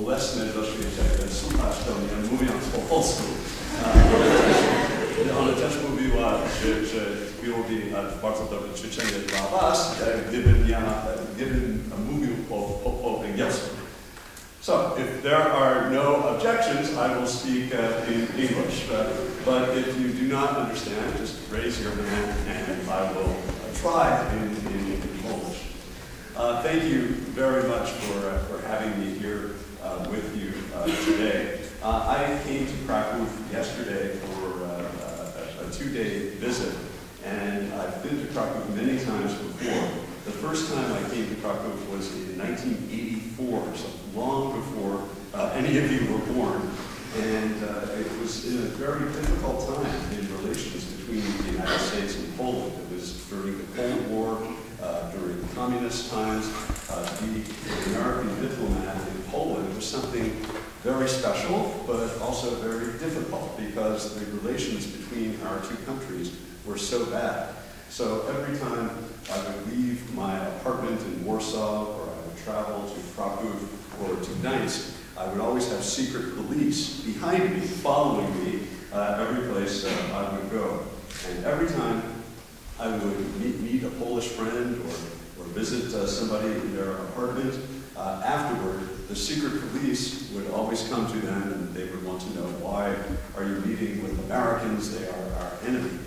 bolesne doświadczenie słuchać do mnie mówiąc po polsku. E, Ona też mówiła, że, że byłoby bardzo dobre ćwiczenie dla Was, gdybym ja, gdybym mówił po, po, po angielsku. So, if there are no objections, I will speak uh, in English. But, but if you do not understand, just raise your hand and I will uh, try in, in, in Polish. Uh, thank you very much for, uh, for having me here uh, with you uh, today. Uh, I came to Krakow yesterday for a, a two-day visit, and I've been to Krakow many times before. The first time I came to Krakow was in 1984, so long before any of you were born. And uh, it was in a very difficult time in relations between the United States and Poland. It was during the Cold War, uh, during communist times. Uh, to be an American diplomat in Poland was something very special, but also very difficult because the relations between our two countries were so bad. So every time I would leave my apartment in Warsaw, or I would travel to Krakow or to Gdańsk, I would always have secret police behind me, following me uh, every place uh, I would go. And every time I would meet, meet a Polish friend or visit uh, somebody in their apartment, uh, afterward, the secret police would always come to them and they would want to know why are you meeting with Americans? They are our enemy.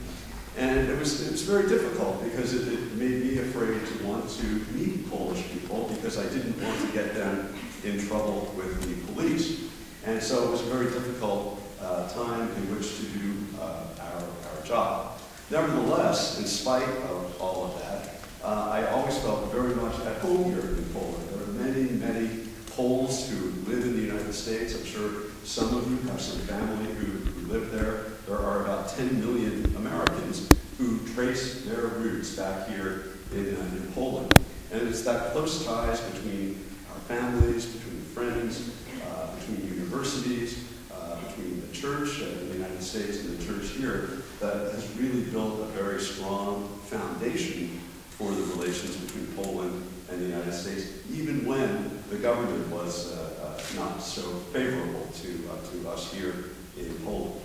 And it was, it was very difficult because it, it made me afraid to want to meet Polish people because I didn't want to get them in trouble with the police. And so it was a very difficult uh, time in which to do uh, our, our job. Nevertheless, in spite of all of that, uh, I always felt very much at home here in Poland. There are many, many Poles who live in the United States. I'm sure some of you have some family who, who live there. There are about 10 million Americans who trace their roots back here in, uh, in Poland. And it's that close ties between our families, between friends, uh, between universities, uh, between the church uh, in the United States and the church here that has really built a very strong foundation for the relations between Poland and the United States, even when the government was uh, uh, not so favorable to, uh, to us here in Poland.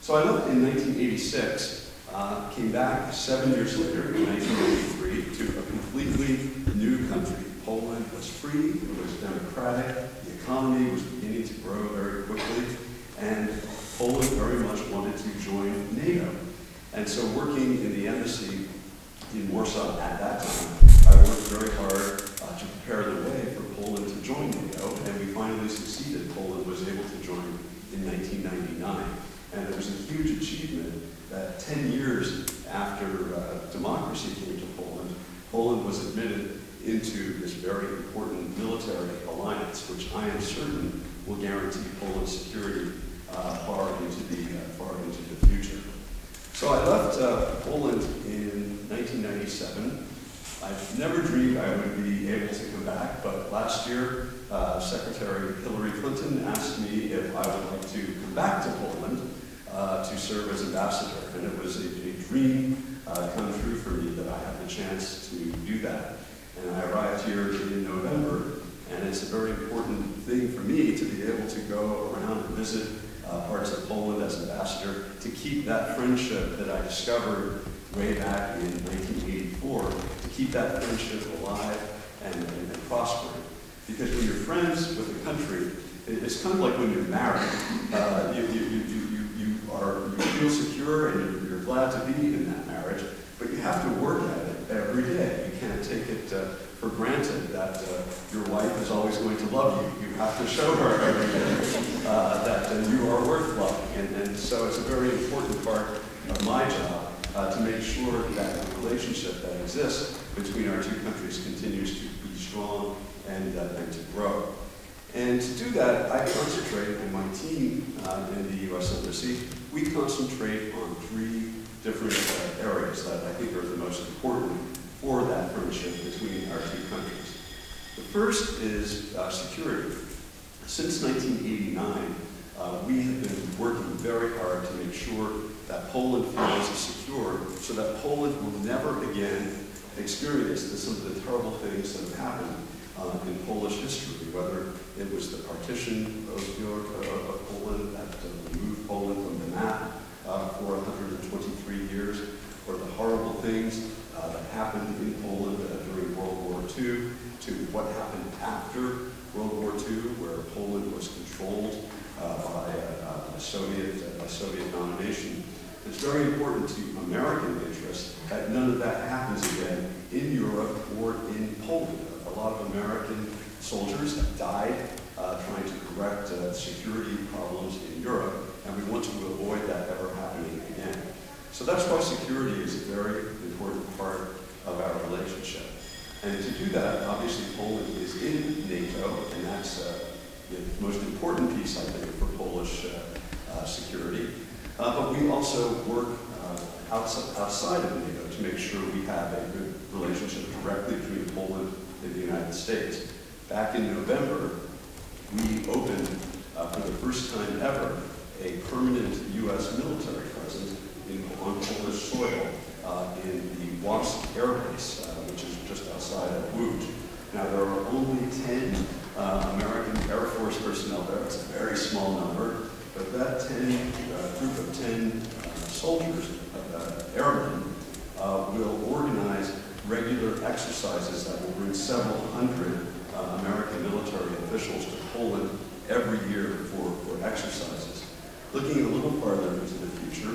So I left in 1986, uh, came back seven years later in 1983 to a completely new country. Poland was free, it was democratic, the economy was beginning to grow very quickly, and Poland very much wanted to join NATO. And so working in the embassy in Warsaw at that time, I worked very hard uh, to prepare the way for Poland to join NATO, and we finally succeeded. Poland was able to join in 1999. And it was a huge achievement that 10 years after uh, democracy came to Poland, Poland was admitted into this very important military alliance, which I am certain will guarantee Poland's security uh, far into the uh, far into the future. So I left uh, Poland in 1997. I've never dreamed I would be able to come back, but last year, uh, Secretary Hillary Clinton asked me if I would like to come back to Poland uh, to serve as ambassador, and it was a, a dream uh, come true for me that I had the chance to do that. And I arrived here in November And it's a very important thing for me to be able to go around and visit uh, parts of Poland as ambassador to keep that friendship that I discovered way back in 1984, to keep that friendship alive and, and, and prospering. Because when you're friends with a country, it- it's kind of like when you're married. Uh, you, you, you, you, you are, you feel secure and you're, you're glad to be in that marriage, but you have to work at it every day. You can't take it uh, for granted that uh, your wife is always going to love you. You have to show her every day uh, that you are worth loving. And, and so it's a very important part of my job uh, to make sure that the relationship that exists between our two countries continues to be strong and, uh, and to grow. And to do that, I concentrate, and my team uh, in the U.S. Embassy, we concentrate on three different uh, areas that I think are the most important for that friendship between our two countries. The first is uh, security. Since 1989, uh, we have been working very hard to make sure that Poland feels secure so that Poland will never again experience the, some of the terrible things that have happened uh, in Polish history, whether it was the partition of, uh, of Poland that uh, removed Poland from the map uh, for 123 years, or the horrible things uh, that happened in Poland uh, during World War II, to what happened after World War II, where Poland was controlled by, by Soviet by Soviet domination. It's very important to American interests that none of that happens again in Europe or in Poland. A lot of American soldiers have died uh, trying to correct uh, security problems in Europe, and we want to avoid that ever happening again. So that's why security is a very important part of our relationship. And to do that, obviously Poland is in NATO, and that's uh, the most important piece, I think, for Polish uh, uh, security. Uh, but we also work uh, outside, outside of NATO to make sure we have a good relationship directly between Poland and the United States. Back in November, we opened, uh, for the first time ever, a permanent U.S. military presence in, on Polish soil uh, in the Łask Air Base, uh, which is just outside of Łódź. Now, there are only 10 uh, American Air Force personnel there. It's a very small number, but that 10, uh, group of 10 uh, soldiers, uh, airmen, uh, will organize regular exercises that will bring several hundred uh, American military officials to Poland every year for, for exercises. Looking a little farther into the future,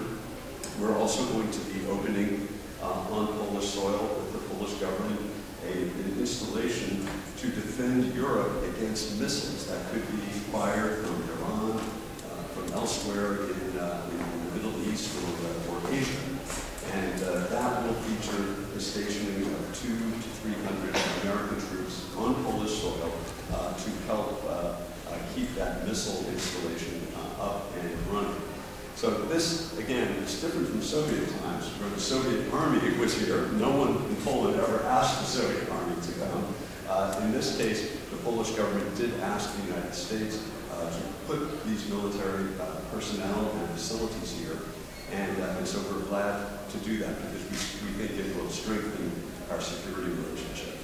we're also going to be opening on Polish soil with the Polish government a, an installation to defend Europe against missiles that could be fired from Iran, elsewhere in, uh, in the Middle East or, uh, or Asia. And uh, that will feature the stationing of two to 300 American troops on Polish soil uh, to help keep that missile installation up and running. So this, again, is different from Soviet times, where the Soviet army was here. No one in Poland ever asked the Soviet army to come. Uh, in this case, the Polish government did ask the United States uh, to put these military uh, personnel and facilities here. And, uh, and so we're glad to do that because we, we think it will strengthen our security relationship.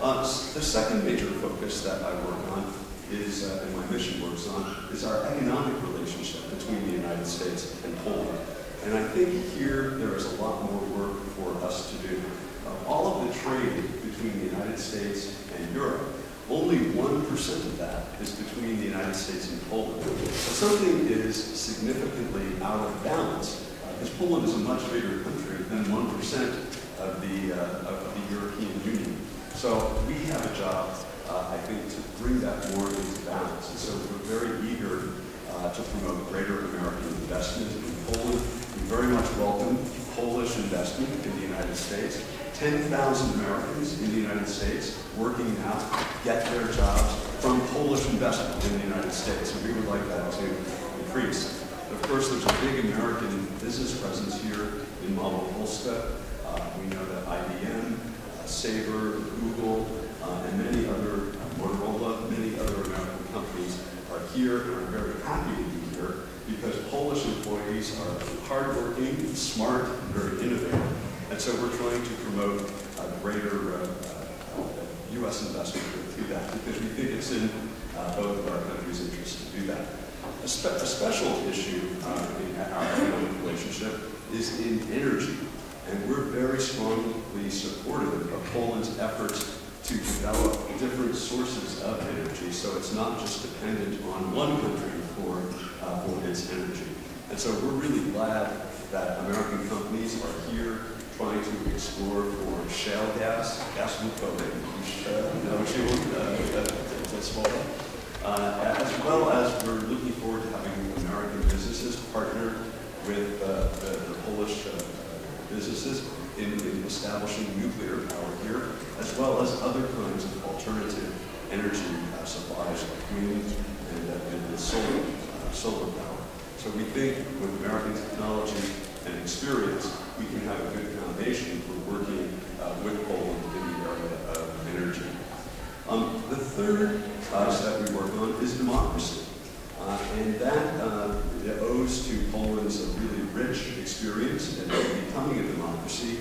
Uh, the second major focus that I work on is, uh, and my mission works on, is our economic relationship between the United States and Poland. And I think here there is a lot more work for us to do. Uh, all of the trade between the United States and Europe, only 1% of that is between the United States and Poland. So something is significantly out of balance, because Poland is a much bigger country than 1% of the, uh, of the European Union. So we have a job, uh, I think, to bring that more into balance. And so we're very eager uh, to promote greater American investment in Poland. We very much welcome Polish investment in the United States. 10,000 Americans in the United States working now get their jobs from Polish investment in the United States. And we would like that to increase. Of course, there's a big American business presence here in Małopolska. Uh, we know that IBM, uh, Sabre, Google, uh, and many other, Motorola, many other American companies are here and are very happy to be here because Polish employees are hardworking, smart, and very innovative. And so we're trying to promote a greater uh, uh, U.S. investment to that because we think it's in uh, both of our countries' interests to do that. A, spe a special issue uh, in our relationship is in energy, and we're very strongly supportive of Poland's efforts to develop different sources of energy, so it's not just dependent on one country for, uh, for its energy. And so we're really glad that American companies are here trying to explore for shale gas, gas lupone, that's small, uh, as well as we're looking forward to having American businesses partner with uh, the, the, Polish uh, businesses in, in, establishing nuclear power here, as well as other kinds of alternative energy uh, supplies like wind and, uh, and solar, uh, solar power. So we think with American technology and experience, we can have a good foundation for working uh, with Poland in the area of energy. Um, the third uh, step we work on is democracy. Uh, and that uh, owes to Poland's really rich experience in becoming a democracy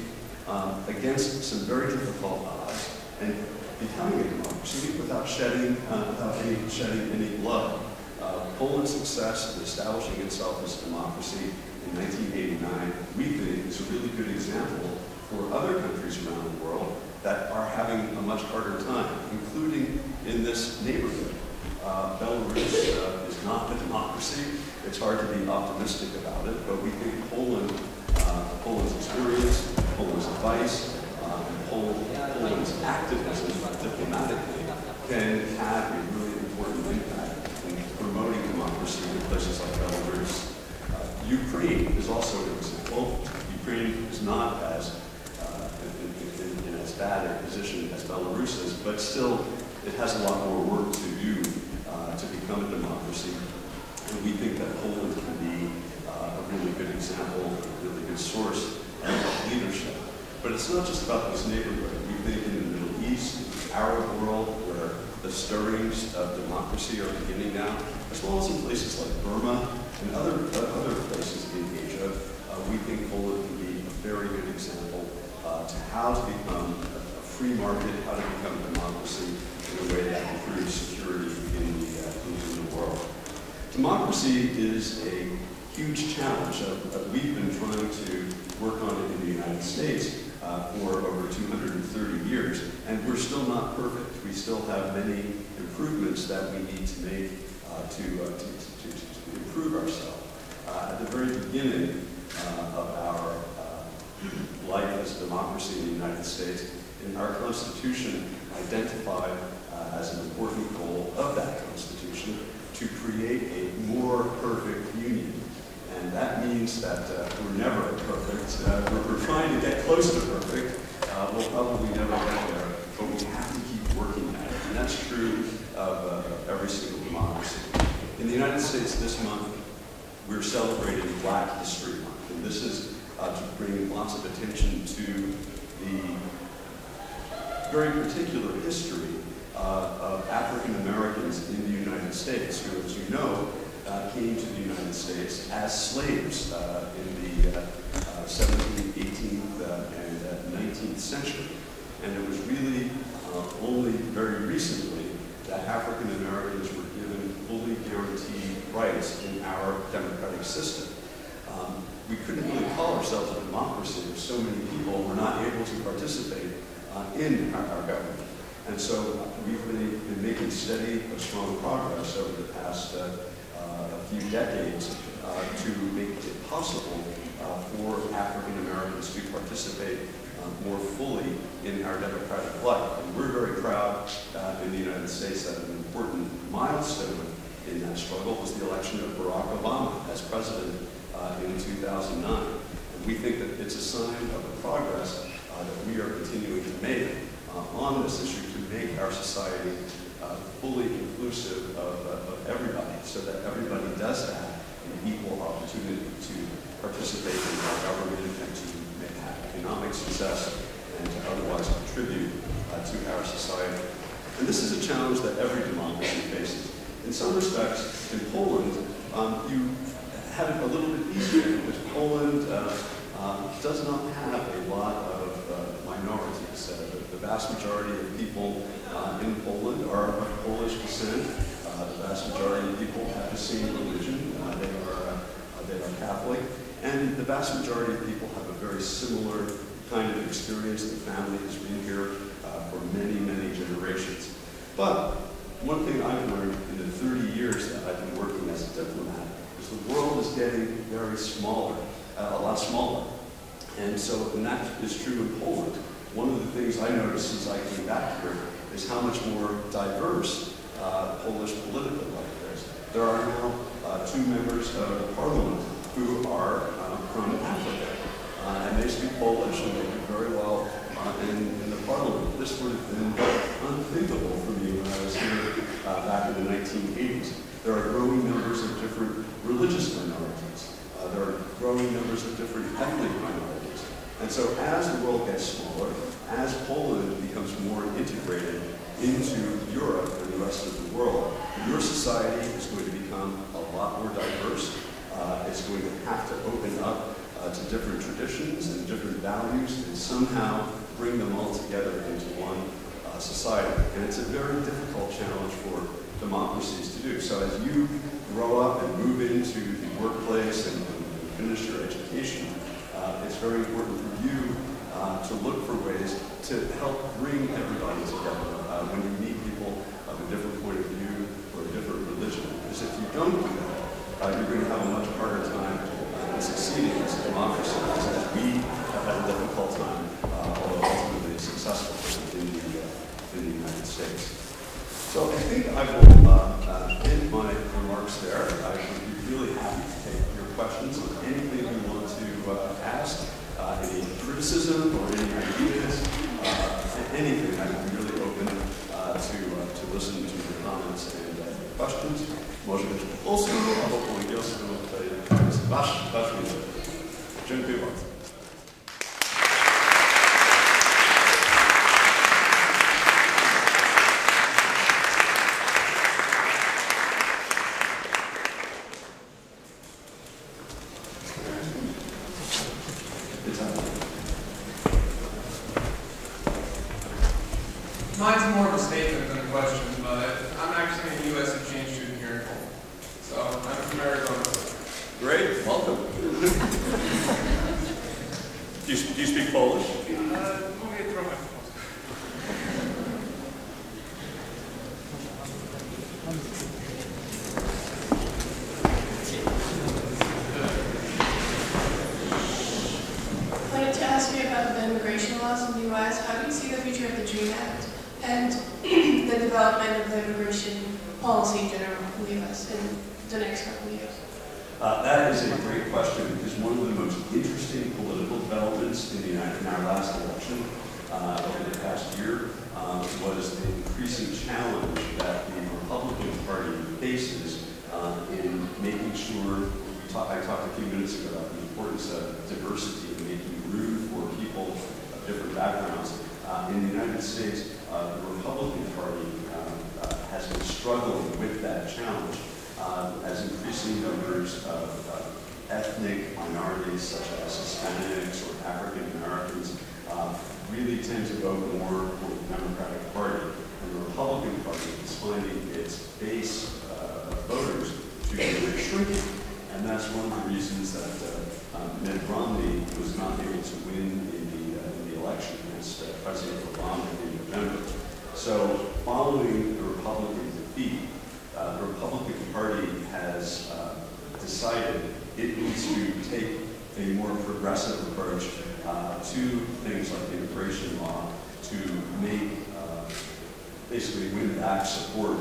um, against some very difficult odds and becoming a democracy without shedding, uh, without any, shedding any blood. Uh, Poland's success in establishing itself as a democracy in 1989, we think, is a really good example for other countries around the world that are having a much harder time, including in this neighborhood. Uh, Belarus uh, is not a democracy. It's hard to be optimistic about it, but we think Poland, uh, Poland's experience, Poland's advice, uh, and Poland, Poland's activism diplomatically can have a really important impact in promoting democracy in places like Belarus. Ukraine is also an example. Ukraine is not as uh, in, in, in, as bad a position as Belarus is, but still it has a lot more work to do uh, to become a democracy. And we think that Poland can be uh, a really good example, a really good source of leadership. But it's not just about this neighborhood. We think in the Middle East, the Arab world, where the stirrings of democracy are beginning now, as well as in places like Burma and other, uh, other places in Asia, uh, we think Poland can be a very good example uh, to how to become a, a, free market, how to become a democracy in a way that improves security in the, uh, in the world. Democracy is a huge challenge. That we've been trying to work on it in the United States uh, for over 230 years, and we're still not perfect. We still have many improvements that we need to make uh, to, uh, to, to, to, improve ourselves. Uh, at the very beginning uh, of our uh, life as a democracy in the United States, in our Constitution identified as an important goal of that Constitution to create a more perfect union and that means that uh, we're never perfect. Uh, we're, we're, trying to get close to perfect. Uh, we'll probably never get there, but we have to keep working at it. And that's true of uh, every single democracy. In the United States this month, we're celebrating Black History Month. And this is uh, to bring lots of attention to the very particular history uh, of African Americans in the United States, who, as you know, uh, came to the United States as slaves uh, in the uh, 17th, 18th, uh, and 19th uh, century. And it was really only very recently that African Americans were guaranteed rights in our democratic system. Um, we couldn't really call ourselves a democracy if so many people were not able to participate uh, in our, our, government. And so we've been, been, making steady but strong progress over the past uh, a few decades uh, to make it possible uh, for African Americans to participate uh, more fully in our democratic life. And we're very proud in the United States that an important milestone in that struggle was the election of Barack Obama as president in 2009. And we think that it's a sign of the progress that we are continuing to make on this issue to make our society uh, fully inclusive of, uh, of, everybody so that everybody does have an equal opportunity to participate in our government and to have economic success and to otherwise contribute uh, to our society. And this is a challenge that every democracy faces. In some respects, in Poland, um, you have it a little bit easier because Poland uh, uh, does not have a lot of uh, minorities. Uh, the, vast majority of people uh, in Poland are of Polish descent. The vast majority of people have the same religion. They are they are Catholic, and the vast majority of people have a very similar kind of experience. The family has been here for many, many generations. But one thing I've learned in the 30 years that I've been working as a diplomat is the world is getting very smaller, uh, a lot smaller. And so, and that is true in Poland. One of the things I noticed since I came back here is how much more diverse uh, Polish political life is. There are now uh, two members of the parliament who are uh, from Africa. Uh, and they speak Polish and they do very well uh, in, in the parliament. This would have been unthinkable for me when I was here uh, back in the 1980s. There are growing numbers of different religious minorities. Uh, there are growing numbers of different ethnic minorities. And so as the world gets smaller, as Poland becomes more integrated into Europe and the rest of the world, your society is going to become a lot more diverse. Uh, it's going to have to open up uh, to different traditions and different values and somehow bring them all together into one uh, society. And it's a very difficult challenge for democracies to do. So as you grow up and move into the workplace and, and finish your education, uh, it's very important for you uh, to look for ways to help bring everybody together uh, when you meet people of a different point of view or a different religion. Because if you don't do that, uh, you're going to have a much harder time uh, succeeding as a democracy, we have had a difficult time, uh, although ultimately successful in the, uh, in the United States. So I will uh, end my remarks there. I would be really happy to take your questions on anything you want to uh, ask, uh, any criticism or any ideas, uh, anything. I would be really open uh, to, uh, to listen to your comments and uh, questions. Może być po polsku albo po angielsku. To jest wasz, wasz wybór. Dziękuję bardzo. It's on. Mine's more of a statement than a question, but I'm actually a U.S. exchange student here in Poland. So I'm from Arizona. Great, welcome. do, you, do you speak Polish? Uh, mówię trochę po polsku. Like to ask you about the immigration laws in the U.S. How do you see the future of the DREAM Act and the development of the immigration policy in general in the U.S. in the next couple of years? Uh, that is a great question because one of the most interesting political developments in the United, in our last election uh, over the past year uh, was the increasing challenge that the Republican Party faces uh, in making sure. Talk, I talked a few minutes ago about the importance of diversity and making room for people of different backgrounds. Uh, in the United States, uh, the Republican Party um, has been struggling with that challenge uh, as increasing numbers of ethnic minorities such as Hispanics or African Americans really tend to vote more for the Democratic Party. And the Republican Party is finding its base of voters to be shrinking. And that's one of the reasons that um, Mitt Romney was not able to win in the, uh, in the election against uh, President Obama in November. So following the Republican defeat, uh, the Republican Party has uh, decided it needs to take a more progressive approach uh, to things like immigration law to make, uh, basically win back support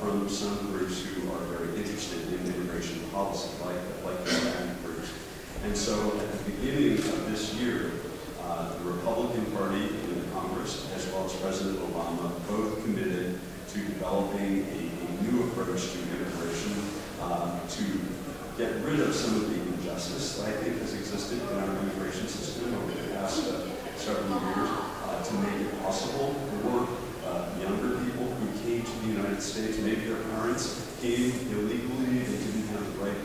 from some groups who are very interested in immigration policy, like, like the. And so at the beginning of this year, uh, the Republican Party in Congress, as well as President Obama, both committed to developing a, a new approach to immigration uh, to get rid of some of the injustice that I think has existed in our immigration system over the past uh, several years uh, to make it possible for uh, younger people who came to the United States, maybe their parents came illegally, they didn't have the right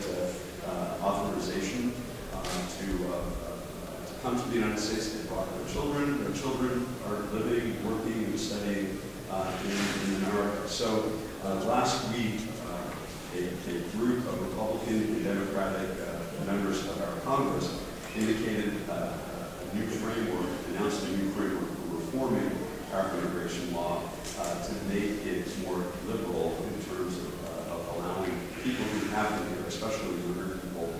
come to the United States, they brought their children. Their children are living, working, and studying uh, in, in, America. So uh, last week, uh, a, a, group of Republican and Democratic uh, members of our Congress indicated uh, a new framework, announced a new framework for reforming our immigration law uh, to make it more liberal in terms of, of allowing people who have been here, especially immigrant people,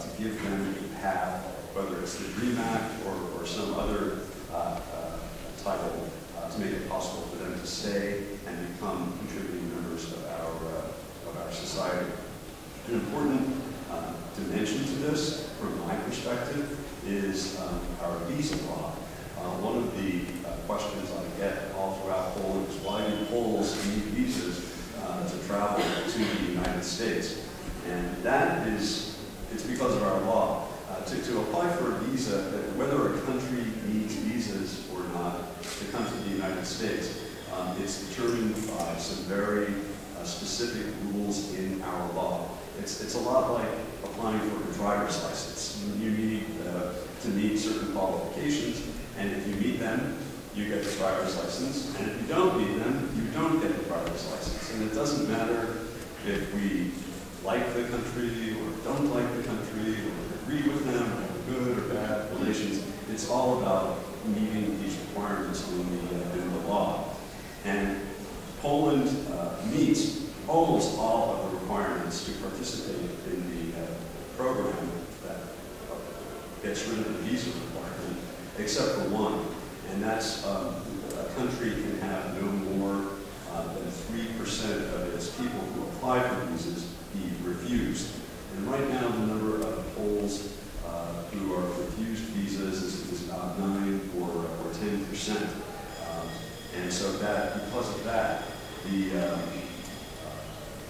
to give them a path whether it's the DREAM Act or, or some other uh, uh, title, uh, to make it possible for them to stay and become contributing members of our, uh, of our society. An important dimension to this, from my perspective, is um, our visa law. Uh, one of the uh, questions I get all throughout Poland is why do Poles need visas uh, to travel to the United States? And that is, it's because of our law. To, to apply for a visa, whether a country needs visas or not to come to the United States, um, it's determined by some very uh, specific rules in our law. It's, it's a lot like applying for a driver's license. You need uh, to meet certain qualifications, and if you meet them, you get the driver's license, and if you don't meet them, you don't get the driver's license. And it doesn't matter if we like the country or don't like the country or agree with them have good or bad relations. It's all about meeting these requirements in the, uh, in the law. And Poland uh, meets almost all of the requirements to participate in the uh, program that uh, gets rid of the visa requirement, except for one, and that's um, a country can have no more uh, than 3% of its people who apply for visas be refused. And right now, the number of Poles uh, who are refused visas is, is about 9 or, or 10%. Um, and so that, because of that, the um, uh,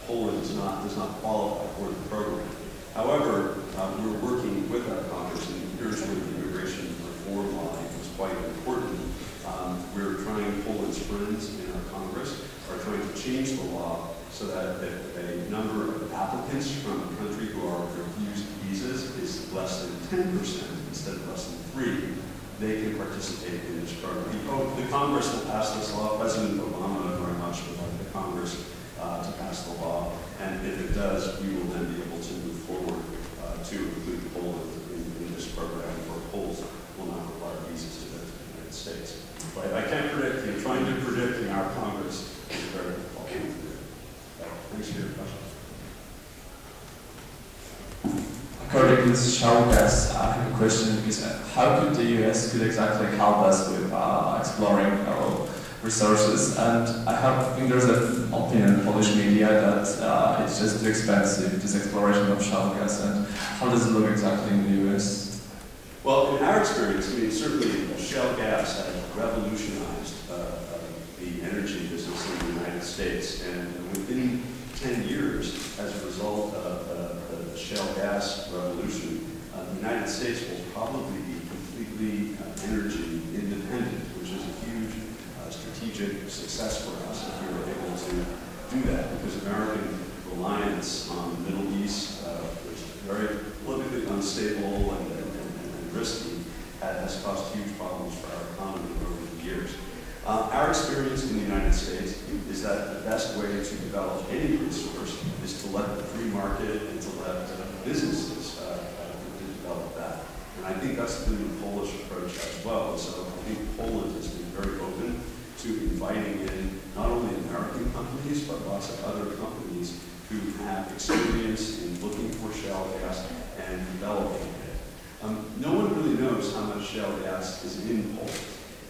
Poland does not, does not qualify for the program. However, uh, we're working with our Congress, and here's where the immigration reform law is quite important. Um, we're trying, Poland's friends in our Congress are trying to change the law so that if a number of applicants from a country who are refused visas is less than 10% instead of less than 3 they can participate in this program. We hope the Congress will pass this law. President Obama very much would like the Congress uh, to pass the law, and if it does, we will then be able to move forward uh, to include Poland in, in this program, where Poles will not require visas to go to the United States. But I can't predict, you trying to predict in our Congress is very difficult to do. Uh, Thanks for your question. This show I have a question because uh, how could the US could exactly help us with uh, exploring our resources? And I have, I think there's an opinion in Polish media that uh, it's just too expensive, this exploration of shale gas. And how does it look exactly in the US? Well, in our experience, I mean, certainly shale gas has revolutionized uh, the energy business in the United States. And within 10 years, as a result of uh, the shale gas revolution, uh, the United States will probably be completely uh, energy independent, which is a huge uh, strategic success for us if we were able to do that, because American reliance on the Middle East, uh, which is very politically unstable and, and, and risky, has caused huge problems for our economy over the years. Uh, our experience in the United States is that the best way to develop any resource is to let the free market and to let businesses uh, uh, develop that. And I think that's been the Polish approach as well. So I think Poland has been very open to inviting in not only American companies, but lots of other companies who have experience in looking for shale gas and developing it. Um, no one really knows how much shale gas is in Poland.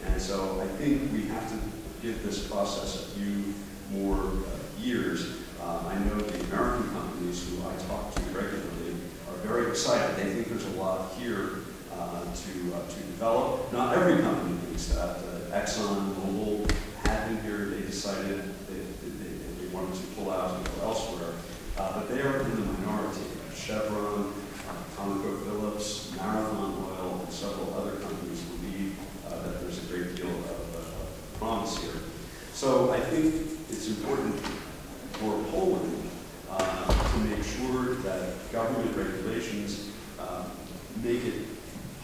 And so I think we have to give this process a few more uh, years. Uh, I know the American companies who I talk to regularly are very excited. They think there's a lot here uh, to, uh, to develop. Not every company thinks that. Uh, Exxon, Mobil had been here. They decided they, they, they wanted to pull out and go elsewhere. Uh, but they are in the minority. Chevron, ConocoPhillips, Marathon Oil, and several other companies believe uh, that there's a great deal of, uh, of promise here. So I think it's important for Poland uh, to make sure that government regulations uh, make it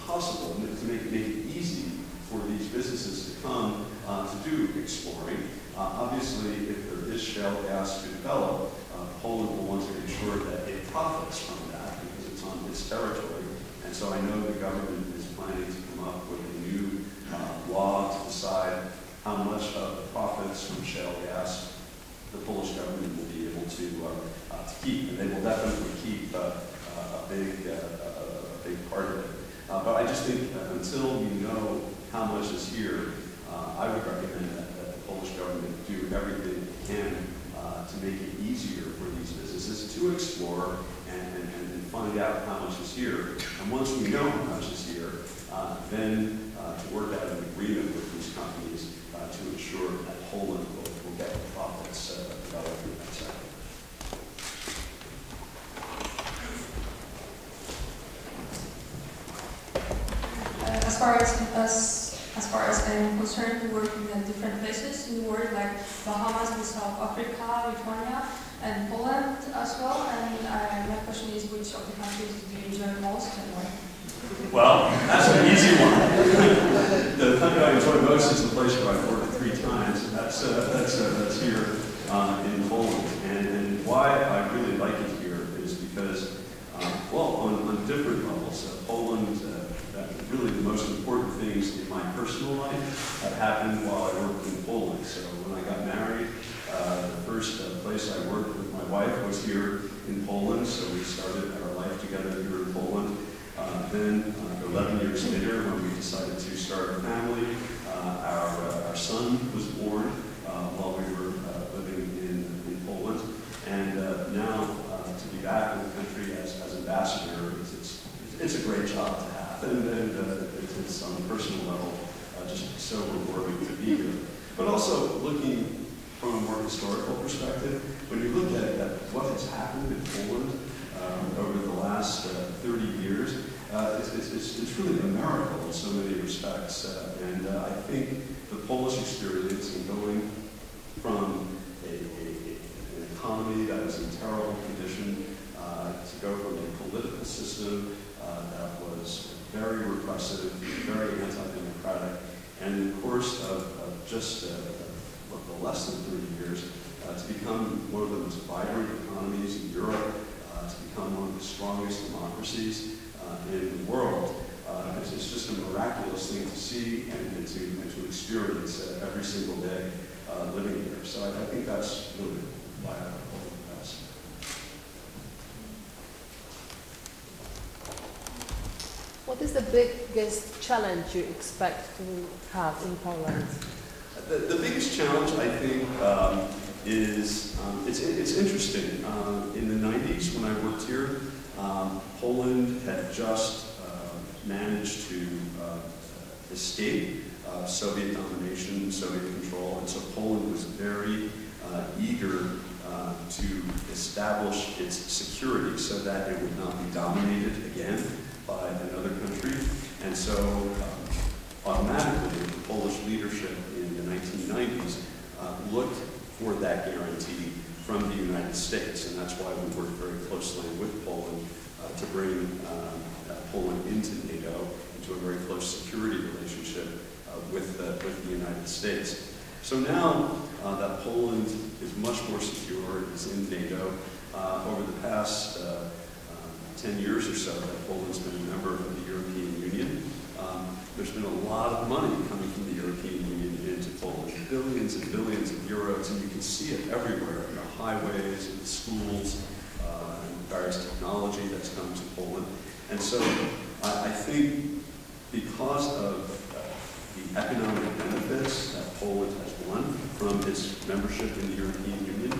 possible, to make, make it easy for these businesses to come uh, to do exploring. Uh, obviously, if there is shale gas to develop, uh, Poland will want to ensure that it profits from that because it's on its territory. And so I know the government is planning to come up with a new uh, law to decide how much of the profits from shale gas the Polish government will be able to, uh, uh, to keep. And they will definitely keep uh, uh, a big, uh, a, big part of it. Uh, but I just think until you know how much is here, uh, I would recommend that, that the Polish government do everything it can uh, to make it easier for these businesses to explore and, and, and find out how much is here. And once we know how much is here, uh, then uh, to work out an agreement with these companies uh, to ensure that Poland will, will get the profits uh, developed in that sector. Uh, As far as, as, as far as I'm concerned, we work in uh, different places in the world, like Bahamas, in South Africa, Lithuania, and Poland as well. And uh, my question is, which of the countries do you enjoy most and why? Well, that's an easy one. the country I enjoy most is the place where I've worked three times. That's, uh, that's, uh, that's here uh, in Poland. And, and why I really like it here is because, uh, well, on, on different levels, uh, Poland, uh, really the most important things in my personal life have happened while I worked in Poland. So when I got married, uh, the first uh, place I worked with my wife was here in Poland. So we started our life together here in Poland. Uh, then, uh, 11 years later, when we decided to start a family, uh, our, uh, our son was born while we were living in, in Poland. And now, to be back in the country as, as ambassador, it's, it's, it's a great job to have. And, and it's, on a personal level just so rewarding to be here. But also looking from a more historical perspective, when you look at, at what has happened in Poland um, over the last uh, 30 years, uh, it's, it's, it's, really a miracle in so many respects. Uh, and uh, I think the Polish experience in going from a, a, an economy that was in terrible condition uh, to go from a political system uh, that was very repressive, very anti-democratic, and in the course of, of just the less than 30 years, uh, to become one of the most vibrant economies in Europe, uh, to become one of the strongest democracies uh, in the world. Uh, it's, it's just a miraculous thing to see and, and to, and to experience uh, every single day living here. So I, I think that's really why I. What is the biggest challenge you expect to have in Poland? The, the biggest challenge, I think, um, is um, it's, it's interesting. Um, in the 90s, when I worked here, um, Poland had just uh, managed to uh, escape uh, Soviet domination, Soviet control, and so Poland was very uh, eager uh, to establish its security so that it would not be dominated again by another country. And so um, automatically, the Polish leadership the 1990s uh, looked for that guarantee from the United States, and that's why we worked very closely with Poland uh, to bring um, uh, Poland into NATO, into a very close security relationship uh, with, uh, with the United States. So now uh, that Poland is much more secure, is in NATO, uh, over the past uh, um, 10 years or so that Poland's been a member of the European Union, um, there's been a lot of money coming from the European Union into Poland, billions and billions of euros, and you can see it everywhere, in the highways, in the schools, uh, and various technology that's come to Poland. And so I, I think because of uh, the economic benefits that Poland has won from its membership in the European Union,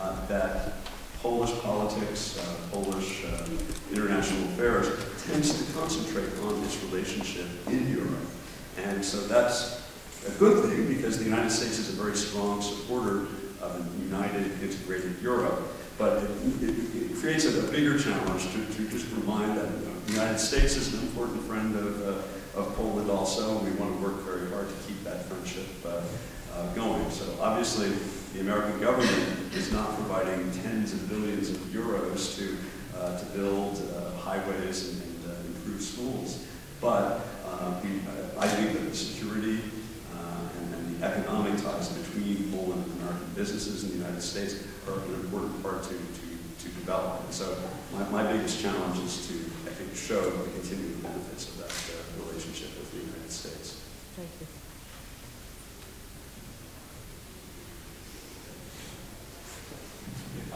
uh, that Polish politics, uh, Polish um, international affairs tends to concentrate on its relationship in Europe. And so that's a good thing because the United States is a very strong supporter of a united, integrated Europe. But it, it, it creates a, a bigger challenge to, to just remind that you know, the United States is an important friend of, uh, of Poland also, and we want to work very hard to keep that friendship uh, uh, going. So obviously, the American government is not providing tens of billions of euros to, uh, to build uh, highways and, and uh, improve schools. But we, I think that the security the economic ties between Poland and American businesses in the United States are an important part to, to, to develop. And so my, my biggest challenge is to, I think, show the continuing benefits of that uh, relationship with the United States. Thank you.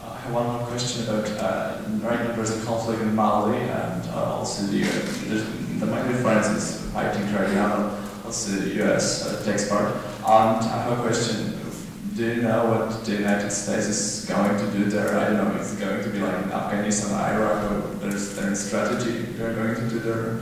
I have one more question about, uh, right now there's a conflict in Mali and uh, also the, there's, the Mali friends is fighting right now, also the US uh, takes part. And I have a question, do you know what the United States is going to do there? I don't know, is it going to be like in Afghanistan, Iraq, or there's their strategy they're going to do there?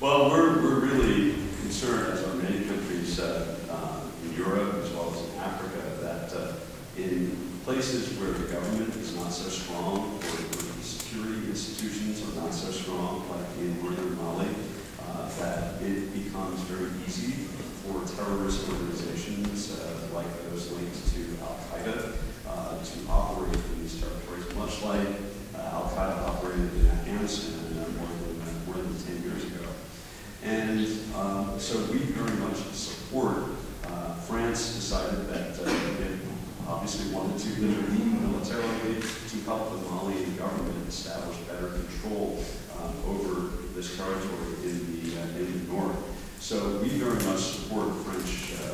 Well, we're, we're really concerned, as are many countries uh, uh, in Europe as well as in Africa, that uh, in places where the government is not so strong or the security institutions are not so strong, like in northern Mali, uh, that it becomes very easy for terrorist organizations uh, like those linked to Al-Qaeda uh, to operate in these territories, much like uh, Al-Qaeda operated in Afghanistan uh, more than, uh, more than 10 years ago. And um, so we very much support, uh, France decided that uh, it obviously wanted to intervene militarily to help the Malian government establish better control um, over this territory in the, uh, in the north. So we very much support French, uh,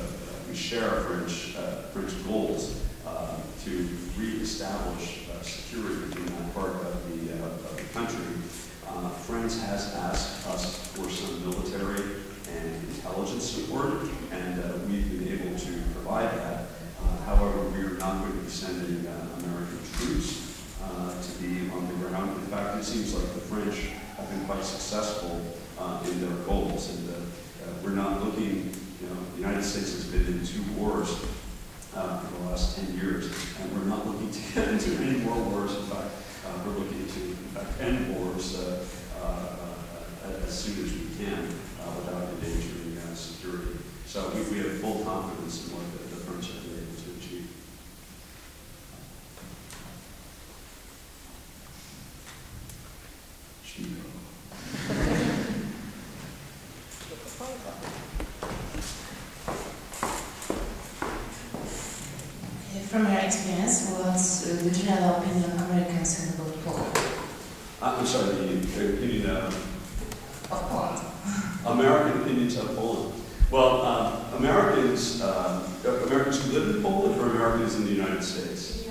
we share French, uh, French goals uh, to reestablish uh, security in that part of the, of the country. France has asked us for some military and intelligence support, and uh, we've been able to provide that. Uh, however, we are not going to be sending uh, American troops to be on the ground. In fact, it seems like the French have been quite successful in their goals, and we're not looking, you know, the United States has been in two wars uh, for the last 10 years, and we're not looking to get into any more wars. In fact, uh, we're looking to, end wars uh, uh, uh, as soon as we can uh, without endangering uh, security. So we, we have full confidence in what the, the French have been able to achieve. Chico. From your experience, what's uh, the general opinion of Americans about Poland? Uh, I'm sorry, the, the opinion of Of Poland. American opinions of Poland. Well, um, Americans, uh, Americans who live in Poland or Americans in the United States?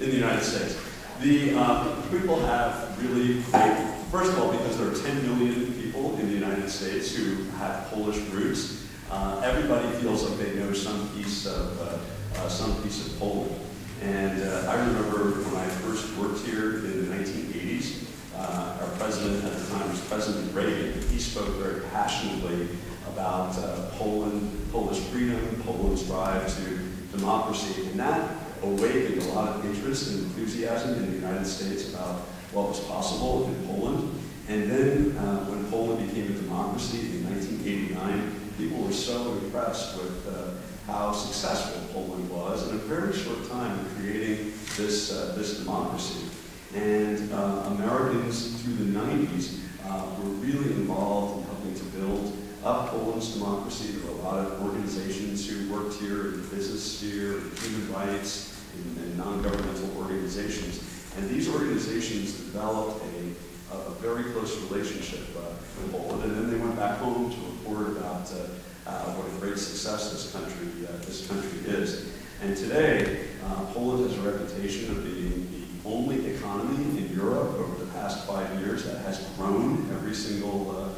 In the United States. The um, people have really, they, first of all, because there are 10 million people in the United States who have Polish roots, uh, everybody feels like they know some piece of uh, uh, some piece of Poland. And uh, I remember when I first worked here in the 1980s, uh, our president at the time was President Reagan. He spoke very passionately about Poland, Polish freedom, Poland's drive to democracy, and that awakened a lot of interest and enthusiasm in the United States about what was possible in Poland. And then uh, when Poland became a democracy in 1989, people were so impressed with uh, how successful Poland was in a very short time in creating this, uh, this democracy. And uh, Americans through the 90s uh, were really involved in helping to build up Poland's democracy. There were a lot of organizations who worked here in the business sphere, in human rights, in non-governmental organizations. And these organizations developed a, a very close relationship uh, with Poland. And then they went back home to report about uh, uh, what a great success this country, this country is. And today, Poland has a reputation of being the only economy in Europe over the past five years that has grown every single,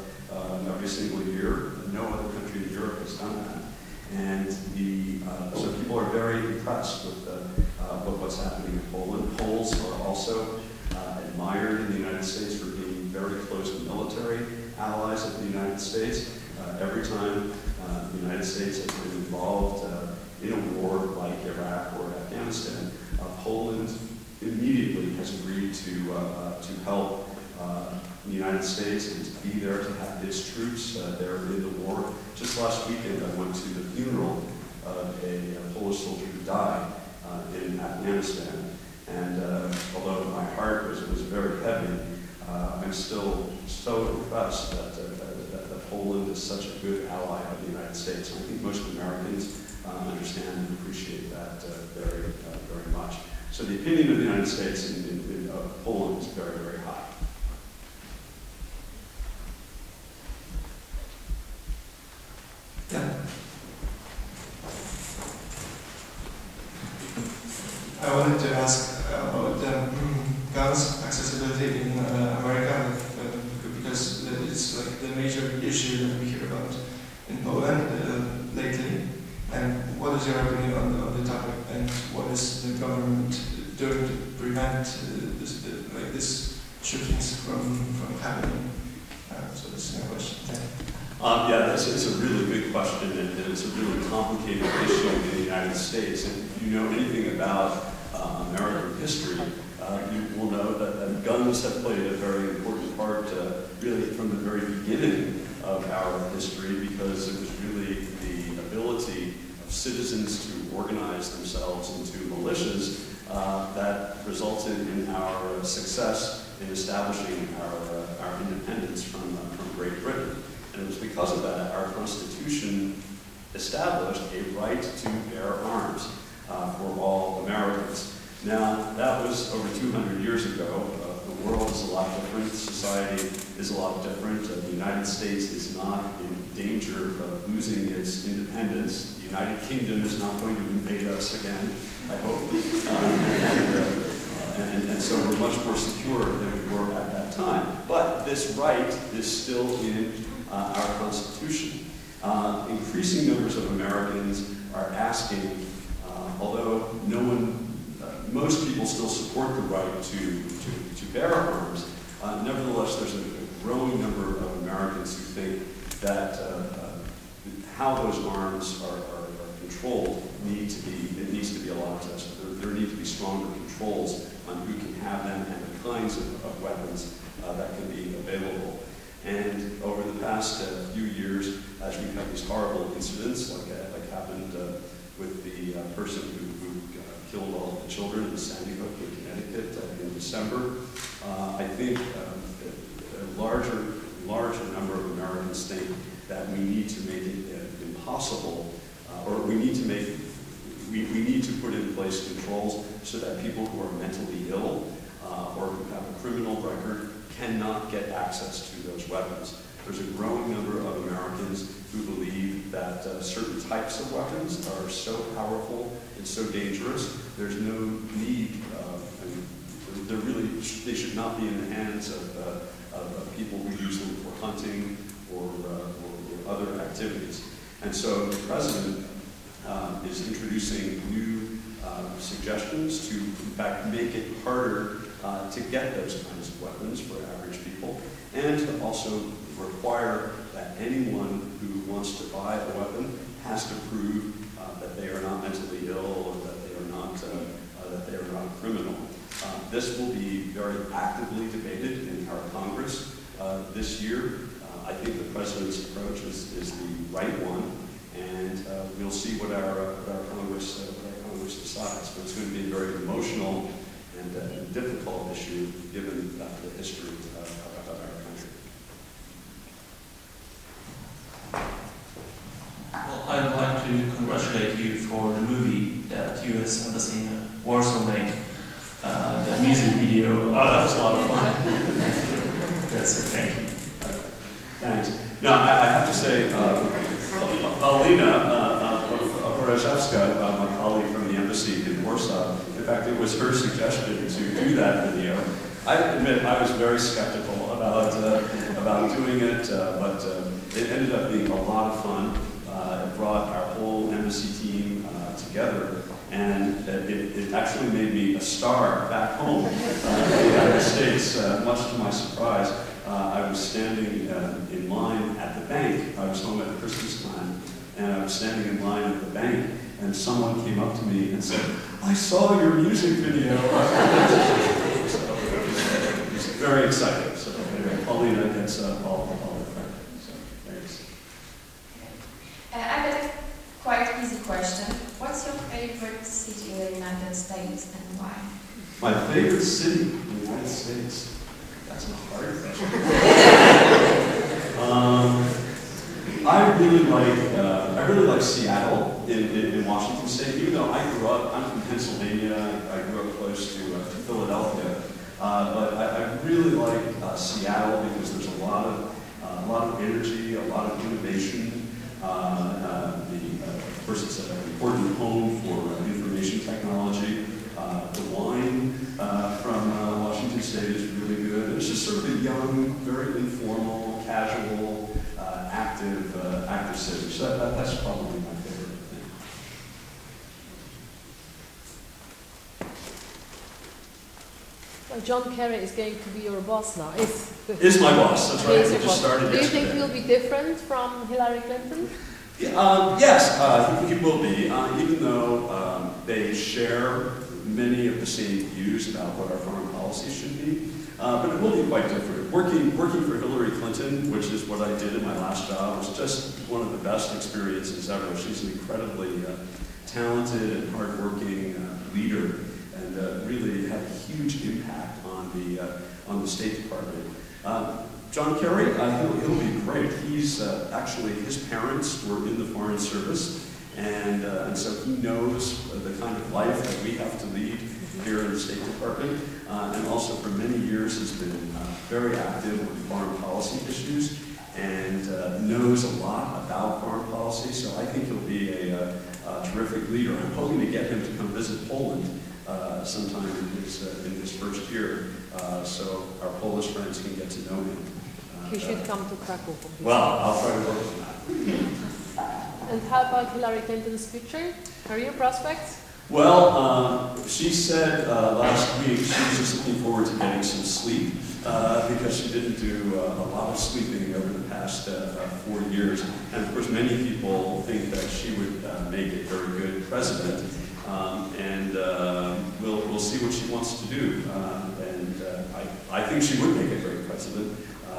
every single year. No other country in Europe has done that. And the, uh, so people are very impressed with, uh, with what's happening in Poland. Poles are also uh, admired in the United States for being very close military allies of the United States. Uh, every time uh, the United States has been involved in a war like Iraq or Afghanistan, Poland immediately has agreed to, uh, to help uh, the United States and to be there to have its troops uh, there in the war. Just last weekend, I went to the funeral of a, a Polish soldier who died in Afghanistan. And uh, although my heart was, was very heavy, uh, I'm still so impressed that, uh, that, that, that Poland is such a good ally of the United States. And I think most Americans uh, understand and appreciate that uh, very, uh, very much. So the opinion of the United States in, in, in uh, Poland is very, very high. Yeah. I wanted to ask about um, guns accessibility in uh, America, like, uh, because it's like the major issue that we hear about in Poland uh, lately. And what is your opinion on the, on the topic? And what is the government doing to prevent uh, this, the, like this shootings from from happening? Uh, so this is my question. Thank you. Um, yeah, this is a really big question, and, and it's a really complicated issue in the United States. And if you know anything about uh, American history, uh, you will know that, that guns have played a very important part, uh, really from the very beginning of our history, because it was really the ability of citizens to organize themselves into militias uh, that resulted in our success in establishing our, uh, our independence from, uh, from Great Britain. And it was because of that our Constitution established a right to bear arms for all Americans. Now, that was over 200 years ago. Uh, the world is a lot different. Society is a lot different. Uh, the United States is not in danger of losing its independence. The United Kingdom is not going to invade us again, I hope. Um, and, and, so we're much more secure than we were at that time. But this right is still in uh, our Constitution. Uh, increasing numbers of Americans are asking, uh, although no one, uh, most people still support the right to, to, to bear arms, uh, nevertheless there's a, growing number of Americans who think that how those arms are, are, are, controlled need to be, it needs to be allowed to us. There, there need to be stronger controls on who can have them and the kinds of, of weapons that can be available. And over the past uh, few years, as we've had these horrible incidents, like, uh, like happened uh, with the uh, person who, who uh, killed all the children in Sandy Hook in Connecticut uh, in December, I think a larger, larger number of Americans think that we need to make it impossible, or we need to make, we, we need to put in place controls so that people who are mentally ill or who have a criminal record cannot get access to those weapons. There's a growing number of Americans who believe that uh, certain types of weapons are so powerful and so dangerous, there's no need, uh, I mean, they're really, they should not be in the hands of, uh, of people who use them for hunting or, uh, or, or other activities. And so the President um, is introducing new uh, suggestions to, in fact, make it harder uh, to get those kinds of weapons for average people, and to also require that anyone who wants to buy a weapon has to prove uh, that they are not mentally ill or that they are not uh, uh that they are not a criminal. Uh, this will be very actively debated in our Congress this year. I think the president's approach is, is the right one, and we'll see what our, what our Congress what our Congress decides. But it's going to be a very emotional and a difficult issue given uh, the history of, of, our country. Well, I'd like to congratulate you for the movie that U.S. Embassy in Warsaw made. Uh, the music video. Oh, that was a lot of fun. That's it. Thank you. Thanks. Now, I, I have to say, uh, Alina uh, uh, uh, my colleague from the embassy in Warsaw, in fact, it was her suggestion to do that video. I admit I was very skeptical about uh, about doing it, uh, but uh, it ended up being a lot of fun. Uh, it brought our whole embassy team uh, together, and it, it, actually made me a star back home uh, in the United States. much to my surprise, I was standing in line at the bank. I was home at Christmas time, and I was standing in line at the bank, and someone came up to me and said, I saw your music video. so it was very exciting. So anyway, Paulina gets uh, all, all the credit. So thanks. Uh, I got a quite easy question. What's your favorite city in the United States and why? My favorite city in the United States? Um, I really like uh, I really like Seattle in, in, in Washington State. Even though I grew up, I'm from Pennsylvania. I grew up close to, uh, to Philadelphia, uh, but I, I really like uh, Seattle because there's a lot of uh, a lot of energy, a lot of innovation. Uh, the, of course, it's an important home for information technology. Uh, the wine uh, from uh, Washington State is really good. It's just sort of a young, very informal, casual, uh, active, uh, active city. So that, that, that's probably my favorite thing. Well, John Kerry is going to be your boss now. Is, Is my boss, that's right. We just started Do you think he'll be different from Hillary Clinton? Yeah, um, yes, uh, I think it will be, uh, even though um, they share many of the same views about what our foreign policy should be. Uh, but it will be quite different. Working, working for Hillary Clinton, which is what I did in my last job, was just one of the best experiences ever. She's an incredibly uh, talented and hardworking uh, leader and uh, really had a huge impact on the, uh, on the State Department. Uh, John Kerry, he'll, he'll be great. He's actually, his parents were in the Foreign Service, and, uh, and so he knows the kind of life that we have to lead here in the State Department, uh, and also for many years has been uh, very active with foreign policy issues and uh, knows a lot about foreign policy, so I think he'll be a, uh, a terrific leader. I'm hoping to get him to come visit Poland uh, sometime in his, uh, in his first year, uh, so our Polish friends can get to know him. Uh, He should come to Krakow. Well, I'll try to work on that. And how about Hillary Clinton's future, career prospects? Well, uh, she said uh, last week she was just looking forward to getting some sleep uh, because she didn't do uh, a lot of sleeping over the past uh, four years. And of course, many people think that she would uh, make a very good president. Um, and we'll, we'll see what she wants to do. Uh, and I, I think she would make a great president,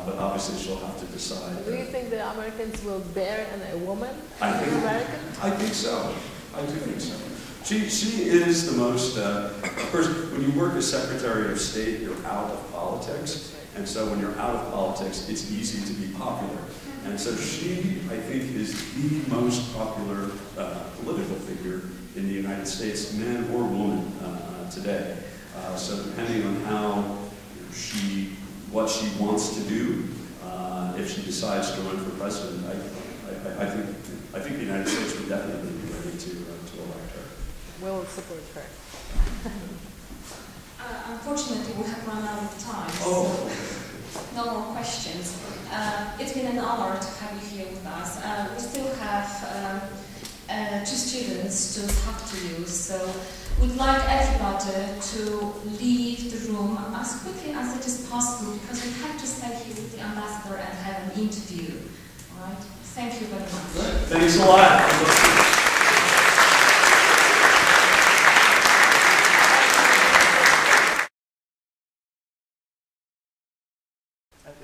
but obviously she'll have to decide. Do you think the Americans will bear a woman I think- American? I think so. I do think so. She, she is the most, uh, of course, when you work as Secretary of State, you're out of politics. And so when you're out of politics, it's easy to be popular. And so she, I think, is the most popular uh, political figure in the United States, man or woman, uh, today. Uh, so depending on how she, what she wants to do, uh, if she decides to run for president, I, I, I think, I think the United States would definitely be ready to, uh, to elect her. We will support her. Uh, unfortunately, we have run out of time. Oh. So no more questions. Uh, it's been an honor to have you here with us. Uh, we still have um, uh, two students to talk to you, so we'd like everybody to leave the room as quickly as it is possible because we have to stay here with the ambassador and have an interview. All right? Thank you very much. Thanks a lot.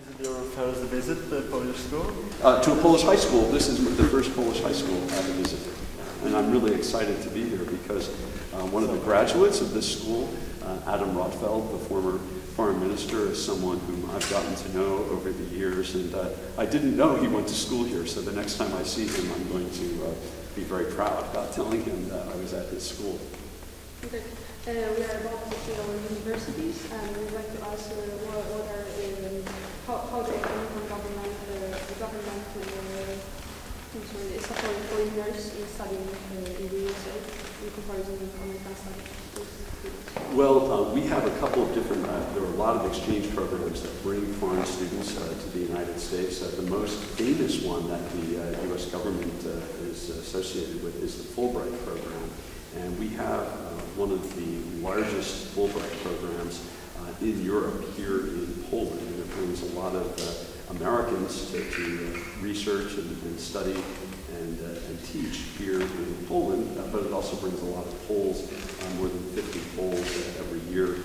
Is it your first visit to Polish school? Uh, to a Polish high school. This is the first Polish high school I've visited. And I'm really excited to be here because uh, one of the graduates of this school, uh, Adam Rotfeld, the former foreign minister, is someone whom I've gotten to know over the years. And uh, I didn't know he went to school here, so the next time I see him, I'm going to uh, be very proud about telling him that I was at his school. Okay. Uh, we are about to see our universities, and we'd like to ask uh, what, what are um, how, how the American government uh, the government uh, foreigners in studying uh, in the USA in comparison with American studies. Well, uh, we have a couple of different, uh, there are a lot of exchange programs that bring foreign students uh, to the United States. Uh, the most famous one that the U.S. government is associated with is the Fulbright program. And we have one of the largest Fulbright programs in Europe here in Poland. And it brings a lot of Americans to, to research and, and study and, uh, and teach here in Poland, uh, but it also brings a lot of Poles, uh, more than 50 Poles every year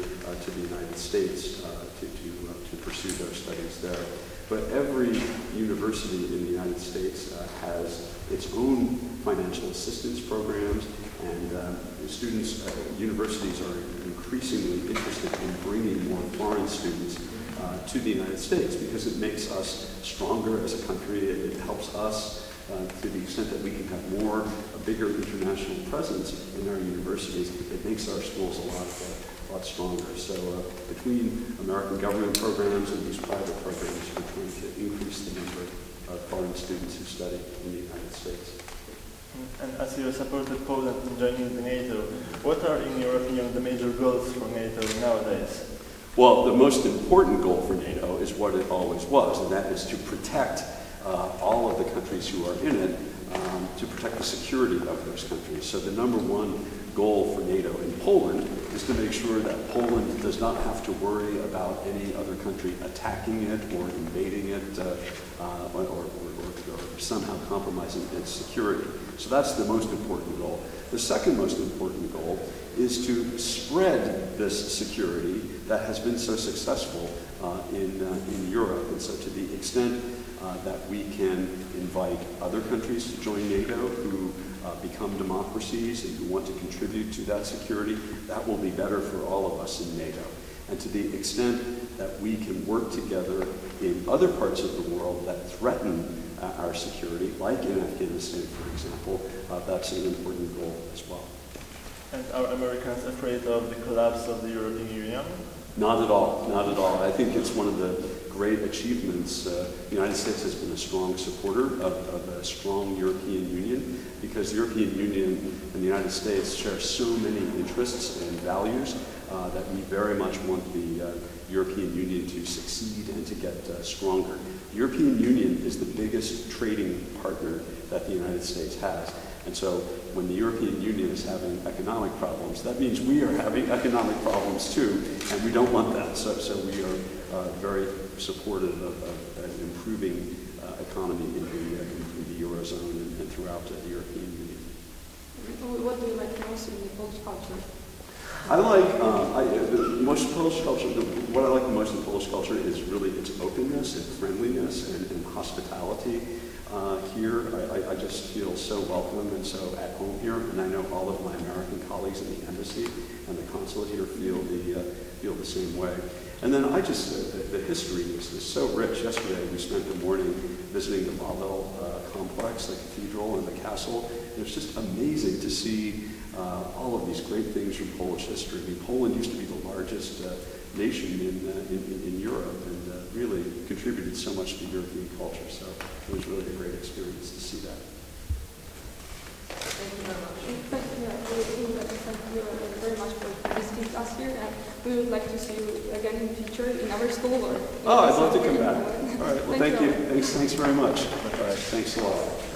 to the United States to, to, to pursue their studies there. But every university in the United States uh, has its own financial assistance programs, and uh, students, uh, universities are increasingly interested in bringing more foreign students uh, to the United States because it makes us stronger as a country. It, it helps us uh, to the extent that we can have more, a bigger international presence in our universities, it makes our schools a lot, uh, lot stronger. So uh, between American government programs and these private programs, we're trying to increase the number of foreign students who study in the United States. And as you supported Poland in joining the NATO, what are, in your opinion, the major goals for NATO nowadays? Well, the most important goal for NATO is what it always was, and that is to protect uh, all of the countries who are in it, um, to protect the security of those countries. So the number one goal for NATO in Poland is to make sure that Poland does not have to worry about any other country attacking it or invading it uh, uh, or, or, somehow compromising its security. So that's the most important goal. The second most important goal is to spread this security that has been so successful uh, in, uh, in Europe. And so to the extent uh, that we can invite other countries to join NATO who uh, become democracies and who want to contribute to that security, that will be better for all of us in NATO. And to the extent that we can work together in other parts of the world that threaten our security, like in Afghanistan, for example, uh, that's an important goal as well. And are Americans afraid of the collapse of the European Union? Not at all, not at all. I think it's one of the great achievements. Uh, the United States has been a strong supporter of, of, a strong European Union because the European Union and the United States share so many interests and values uh, that we very much want the uh, European Union to succeed get uh, stronger. The European Union is the biggest trading partner that the United States has. And so when the European Union is having economic problems, that means we are having economic problems too, and we don't want that. So, so we are uh, very supportive of, of an improving uh, economy in the, uh, in the Eurozone and, and throughout the European Union. What do you like most in the Polish culture? I like, uh, I, the most Polish culture, the, what I like the most in Polish culture is really its openness and friendliness and, and hospitality. Uh, here, I, I, just feel so welcome and so at home here, and I know all of my American colleagues in the embassy and the consulate here feel the, uh, feel the same way. And then I just, uh, the, the, history is, is, so rich. Yesterday we spent the morning visiting the Wawel uh, complex, the cathedral and the castle. And it's just amazing to see uh, all of these great things from Polish history. I mean, Poland used to be the largest uh, nation in, uh, in, in, Europe and uh, really contributed so much to European culture. So it was really a great experience to see that. Thank you very much. Thank you, we would like to thank you very much for visiting us here, and we would like to see you again in the future in our school or. Oh, I'd love to come back. All right. Well, thank, thank you. you. Thanks. Thanks very much. All right. Thanks a lot.